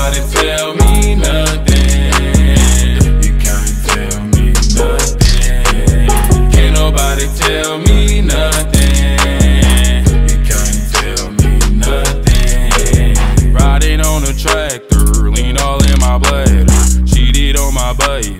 nobody tell me nothing. You can't tell me nothing. Can't nobody tell me nothing. You can't tell me nothing. Riding on a tractor, lean all in my bladder. Cheated on my baby,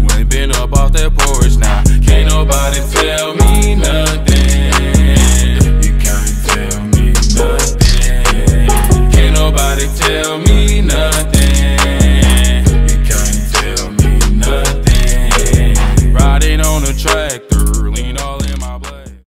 You ain't been up off that porch now. Nah. Can't nobody tell me nothing. You can't tell me nothing. Can't nobody tell me nothing. You can't tell me nothing. Riding on a track.